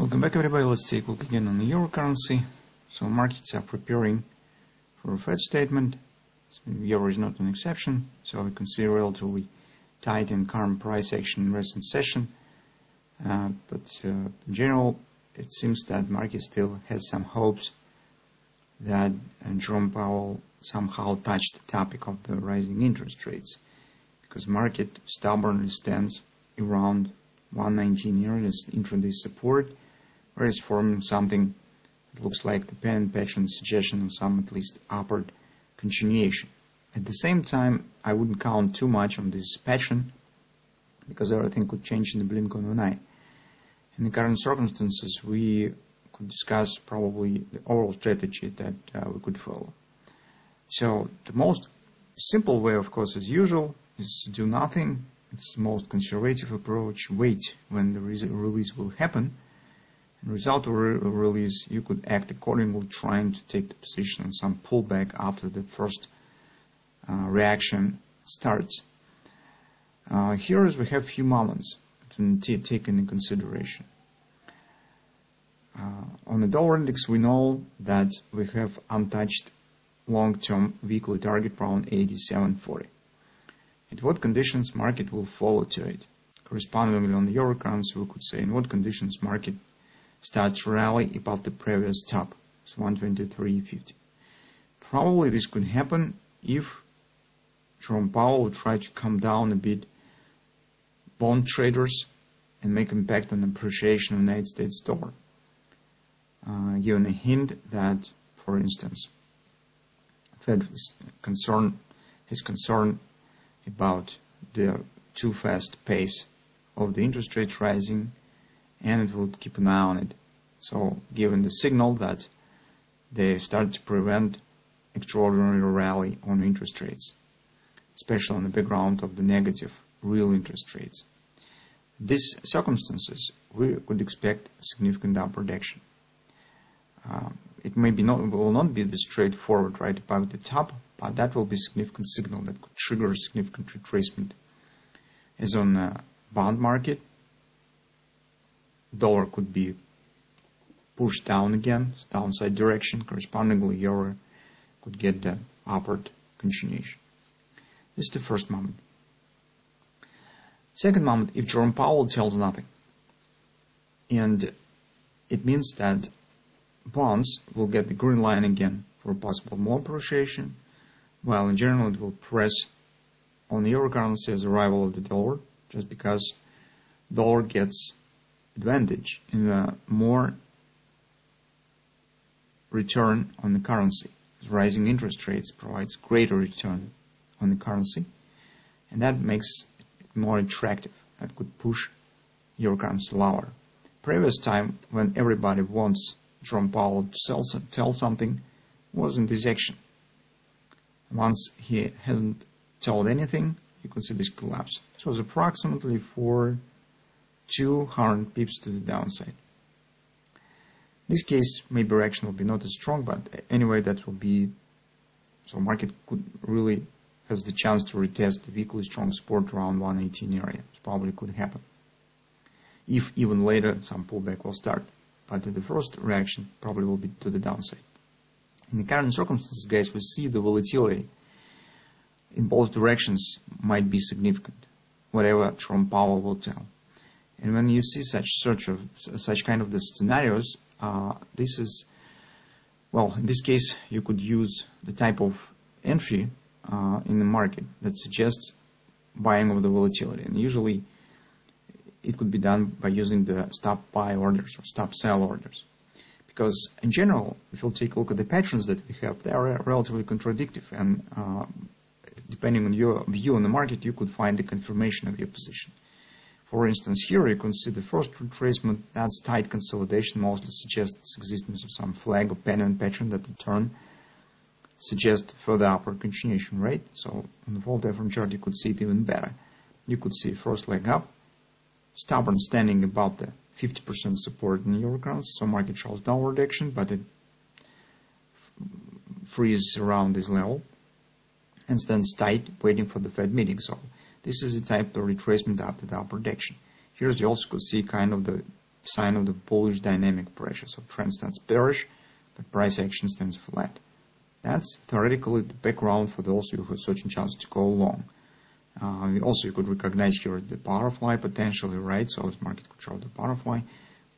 Welcome back everybody, let's take a look again on the euro currency. So markets are preparing for a Fed statement. Euro is not an exception, so we can see relatively tight and calm price action in recent session. Uh, but uh, in general, it seems that market still has some hopes that uh, Jerome Powell somehow touched the topic of the rising interest rates because market stubbornly stands around 119 area as intraday support is forming something that looks like the pen pattern suggestion of some at least upward continuation. At the same time, I wouldn't count too much on this pattern because everything could change in the blink of an eye. In the current circumstances, we could discuss probably the overall strategy that uh, we could follow. So the most simple way, of course, as usual, is to do nothing. It's the most conservative approach. Wait when the release will happen result of re release, you could act accordingly, trying to take the position on some pullback after the first uh, reaction starts. Uh, here is we have few moments to take into consideration. Uh, on the dollar index, we know that we have untouched long-term weekly target around 87.40. At what conditions market will follow to it? Correspondingly on the euro currency, we could say in what conditions market starts to rally above the previous top, so 123.50. Probably this could happen if Jerome Powell would try to calm down a bit bond traders and make impact on appreciation of the United States dollar. Uh, given a hint that, for instance, Fed is concerned, is concerned about the too fast pace of the interest rates rising and it will keep an eye on it. So given the signal that they start to prevent extraordinary rally on interest rates, especially on the background of the negative real interest rates. These circumstances, we could expect significant upward action. Uh, it may be not, will not be the straightforward right above the top, but that will be significant signal that could trigger significant retracement. As on the bond market, dollar could be pushed down again, downside direction. Correspondingly, euro could get the upward continuation. This is the first moment. Second moment, if Jerome Powell tells nothing, and it means that bonds will get the green line again for possible more appreciation, while in general it will press on the euro currency as a rival of the dollar, just because dollar gets advantage in a more return on the currency. Rising interest rates provides greater return on the currency, and that makes it more attractive. That could push your currency lower. Previous time when everybody wants Jerome Powell to sell, tell something was in this action. Once he hasn't told anything, you could see this collapse. So it's approximately for 200 pips to the downside. In this case, maybe reaction will be not as strong, but anyway, that will be, so market could really has the chance to retest the weekly strong support around 118 area. It probably could happen. If even later some pullback will start. But the first reaction probably will be to the downside. In the current circumstances, guys, we see the volatility in both directions might be significant, whatever Jerome Powell will tell. And when you see such sort of such kind of the scenarios, uh, this is well, in this case, you could use the type of entry uh, in the market that suggests buying of the volatility, and usually it could be done by using the stop buy orders or stop sell orders. Because in general, if you take a look at the patterns that we have, they are relatively contradictory, and uh, depending on your view on the market, you could find the confirmation of your position. For instance, here you can see the first retracement, that's tight consolidation, mostly suggests existence of some flag or pennant pattern that in turn suggests further upward continuation, rate. So on the fall from chart, you could see it even better. You could see first leg up, stubborn standing above the 50% support in Eurocrons, so market shows downward action, but it freezes around this level and stands tight, waiting for the Fed meeting. So this is a type of retracement after the upward action. Here you also could see kind of the sign of the bullish dynamic pressure. So trend stands bearish, but price action stands flat. That's theoretically the background for those who have certain chances to go long. Uh, also, you could recognize here the butterfly potentially, right? So this market could show the butterfly.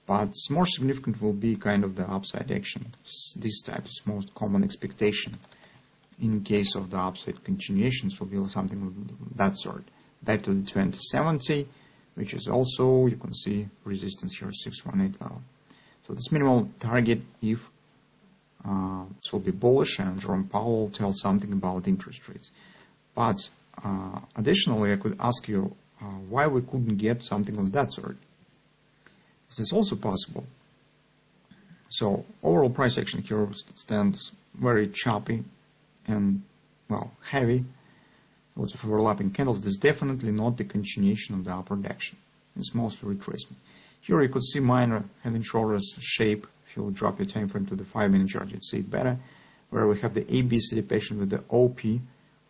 But more significant will be kind of the upside action. This type is most common expectation. In case of the upside continuations, will be something of that sort. Back to the 2070, which is also, you can see resistance here, 618 level. So this minimal target if uh, it will be bullish and Jerome Powell tells something about interest rates. But uh, additionally, I could ask you uh, why we couldn't get something of that sort. This is also possible. So overall price action here stands very choppy and, well, heavy. Lots of overlapping candles. This is definitely not the continuation of the upward action. It's mostly retracement. Here you could see minor head and shoulders shape. If you drop your time frame to the 5 minute chart, you'd see it better. Where we have the ABCD pattern with the OP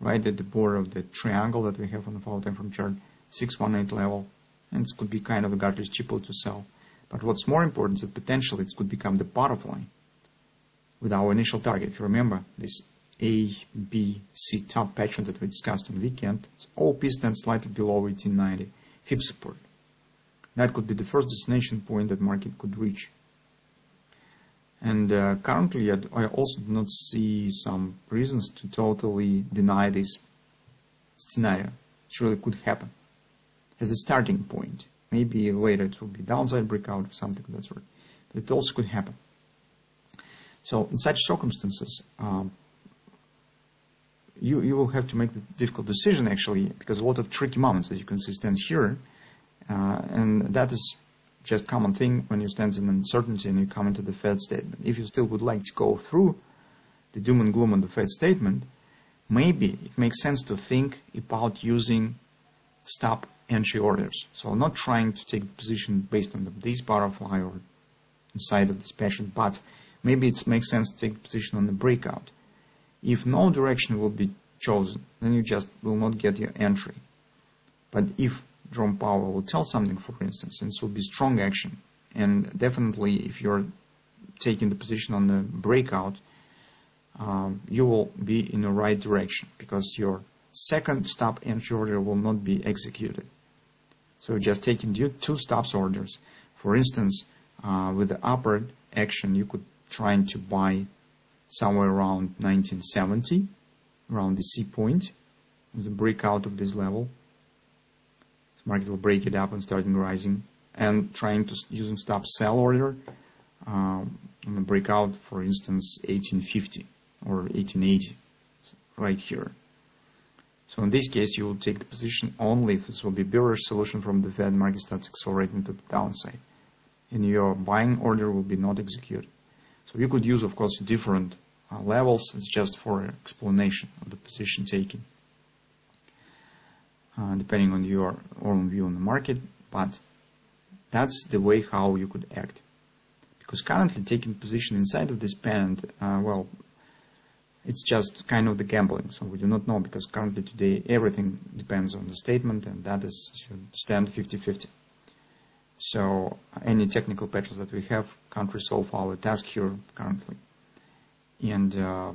right at the border of the triangle that we have on the follow time frame chart, 618 level. And this could be kind of a garbage cheaper to sell. But what's more important is that potentially it could become the butterfly with our initial target. If you remember this A, B, C top pattern that we discussed on weekend, so OP stands slightly below 1890 fib support. That could be the first destination point that market could reach. And uh, currently, I also do not see some reasons to totally deny this scenario. It really could happen as a starting point. Maybe later it will be downside breakout or something of that sort. But it also could happen. So in such circumstances, um, you, you will have to make the difficult decision actually, because a lot of tricky moments, as you can see, stands here. Uh, and that is just common thing when you stand in uncertainty and you come into the Fed statement. If you still would like to go through the doom and gloom on the Fed statement, maybe it makes sense to think about using stop entry orders. So not trying to take position based on the, this butterfly or inside of this pattern, but maybe it makes sense to take position on the breakout. If no direction will be chosen, then you just will not get your entry. But if Jerome Powell will tell something, for instance, and will be strong action. And definitely, if you're taking the position on the breakout, um, you will be in the right direction because your second stop entry order will not be executed. So just taking two stops orders. For instance, uh, with the upward action, you could try to buy somewhere around 1970, around the C point, the breakout of this level the market will break it up and starting rising and trying to using stop sell order um, on the breakout, for instance, 1850 or 1880 right here. So in this case, you will take the position only if this will be bearish solution from the Fed market starts accelerating to the downside. And your buying order will be not executed. So you could use, of course, different levels. It's just for explanation of the position taking uh, depending on your own view on the market, but that's the way how you could act. Because currently taking position inside of this pennant, uh, well, it's just kind of the gambling. So we do not know because currently today everything depends on the statement and that is should stand 50-50. So any technical patterns that we have can't resolve our task here currently. And uh,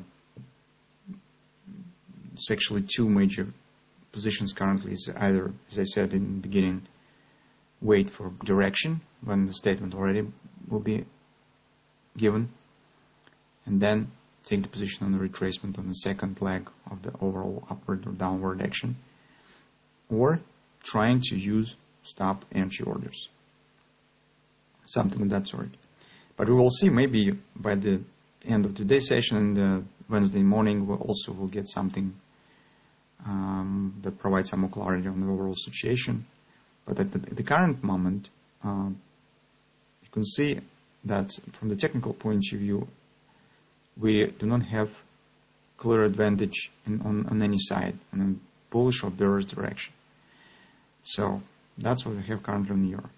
it's actually two major positions currently is either, as I said in the beginning, wait for direction when the statement already will be given, and then take the position on the retracement on the second leg of the overall upward or downward action, or trying to use stop entry orders. Something of that sort. But we will see maybe by the end of today's session and uh, Wednesday morning we also will get something um, that provides some more clarity on the overall situation. But at the, at the current moment, uh, you can see that from the technical point of view, we do not have clear advantage in, on, on any side, on a bullish or bearish direction. So that's what we have currently on the euro.